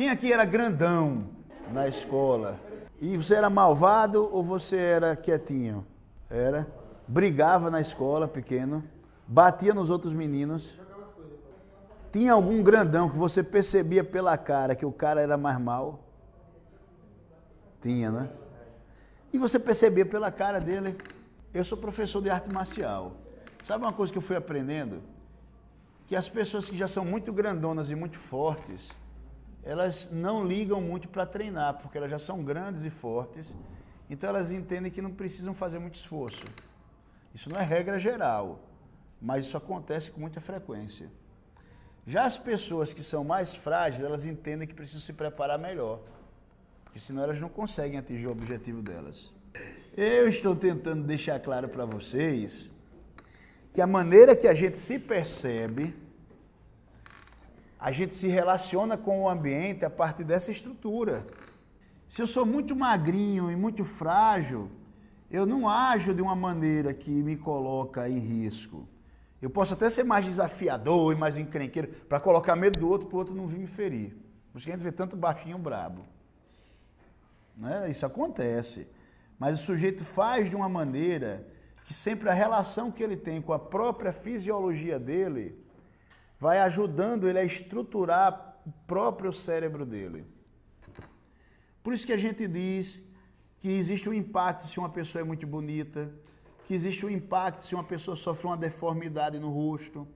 Quem aqui era grandão na escola? E você era malvado ou você era quietinho? Era? Brigava na escola, pequeno, batia nos outros meninos. Tinha algum grandão que você percebia pela cara que o cara era mais mal? Tinha, né? E você percebia pela cara dele. Eu sou professor de arte marcial. Sabe uma coisa que eu fui aprendendo? Que as pessoas que já são muito grandonas e muito fortes, elas não ligam muito para treinar, porque elas já são grandes e fortes, então elas entendem que não precisam fazer muito esforço. Isso não é regra geral, mas isso acontece com muita frequência. Já as pessoas que são mais frágeis, elas entendem que precisam se preparar melhor, porque senão elas não conseguem atingir o objetivo delas. Eu estou tentando deixar claro para vocês que a maneira que a gente se percebe, a gente se relaciona com o ambiente a partir dessa estrutura. Se eu sou muito magrinho e muito frágil, eu não ajo de uma maneira que me coloca em risco. Eu posso até ser mais desafiador e mais encrenqueiro para colocar medo do outro para o outro não vir me ferir. Por isso que a gente vê tanto baixinho brabo. Né? Isso acontece. Mas o sujeito faz de uma maneira que sempre a relação que ele tem com a própria fisiologia dele vai ajudando ele a estruturar o próprio cérebro dele. Por isso que a gente diz que existe um impacto se uma pessoa é muito bonita, que existe um impacto se uma pessoa sofre uma deformidade no rosto.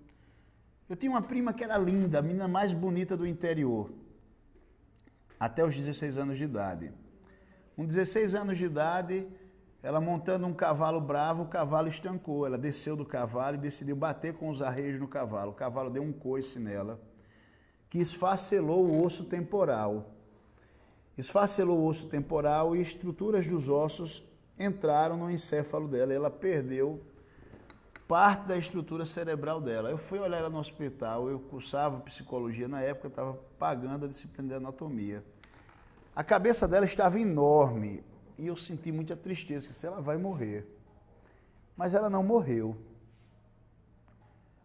Eu tinha uma prima que era linda, a menina mais bonita do interior, até os 16 anos de idade. Com 16 anos de idade, ela montando um cavalo bravo, o cavalo estancou. Ela desceu do cavalo e decidiu bater com os arreios no cavalo. O cavalo deu um coice nela, que esfacelou o osso temporal. Esfacelou o osso temporal e estruturas dos ossos entraram no encéfalo dela. Ela perdeu parte da estrutura cerebral dela. Eu fui olhar ela no hospital, eu cursava psicologia na época, estava pagando a disciplina de anatomia. A cabeça dela estava enorme, e eu senti muita tristeza, que se ela vai morrer. Mas ela não morreu.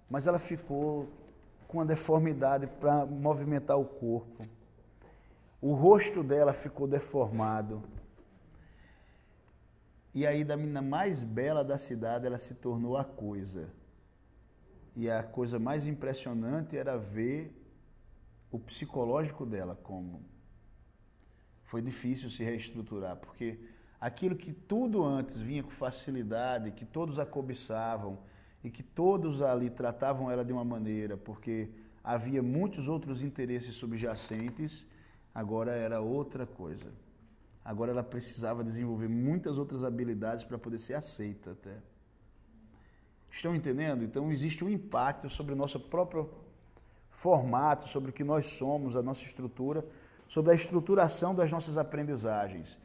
Mas ela ficou com uma deformidade para movimentar o corpo. O rosto dela ficou deformado. E aí, da menina mais bela da cidade, ela se tornou a coisa. E a coisa mais impressionante era ver o psicológico dela como foi difícil se reestruturar, porque aquilo que tudo antes vinha com facilidade, que todos a cobiçavam e que todos ali tratavam ela de uma maneira, porque havia muitos outros interesses subjacentes, agora era outra coisa. Agora ela precisava desenvolver muitas outras habilidades para poder ser aceita até. Estão entendendo? Então existe um impacto sobre o nosso próprio formato, sobre o que nós somos, a nossa estrutura, sobre a estruturação das nossas aprendizagens.